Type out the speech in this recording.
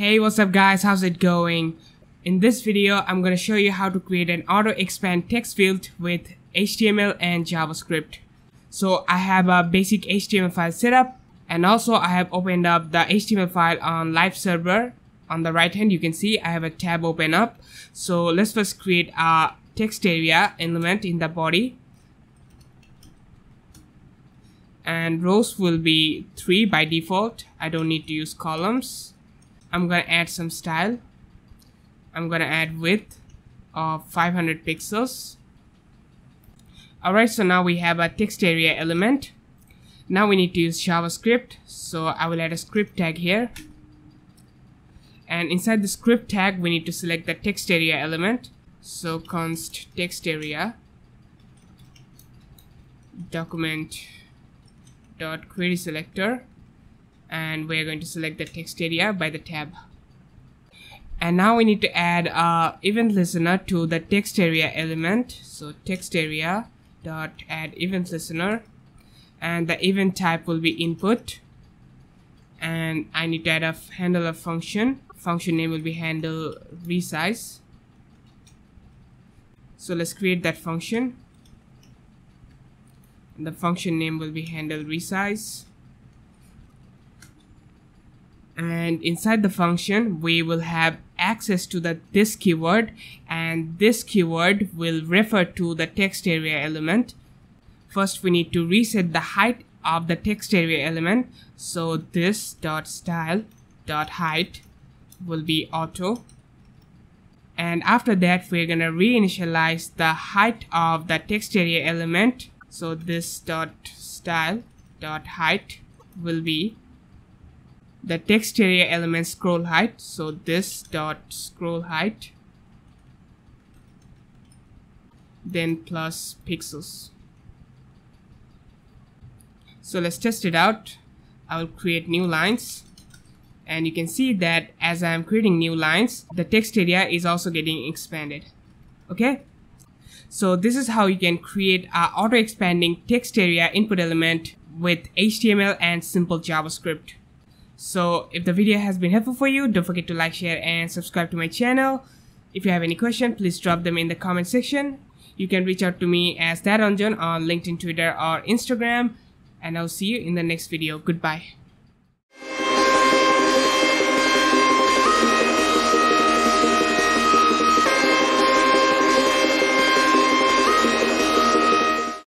Hey what's up guys how's it going? In this video I'm gonna show you how to create an auto expand text field with HTML and JavaScript. So I have a basic HTML file set up and also I have opened up the HTML file on live server. On the right hand you can see I have a tab open up. So let's first create a text area element in the body and rows will be 3 by default I don't need to use columns I'm gonna add some style. I'm gonna add width of 500 pixels. Alright so now we have a text area element. Now we need to use JavaScript so I will add a script tag here. And inside the script tag we need to select the text area element. So const text area document dot query selector and we're going to select the text area by the tab. And now we need to add a event listener to the text area element. So text area dot add event listener. And the event type will be input. And I need to add a handler function. Function name will be handle resize. So let's create that function. The function name will be handle resize and inside the function we will have access to the this keyword and this keyword will refer to the text area element. First we need to reset the height of the text area element. So this dot style dot height will be auto. And after that we're gonna reinitialize the height of the text area element. So this dot style dot height will be the text area element scroll height. So this dot scroll height then plus pixels. So let's test it out. I will create new lines. And you can see that as I'm creating new lines the text area is also getting expanded. Okay? So this is how you can create a auto expanding text area input element with HTML and simple JavaScript so if the video has been helpful for you don't forget to like share and subscribe to my channel. If you have any question please drop them in the comment section. You can reach out to me as thatanjan on LinkedIn Twitter or Instagram. And I'll see you in the next video. Goodbye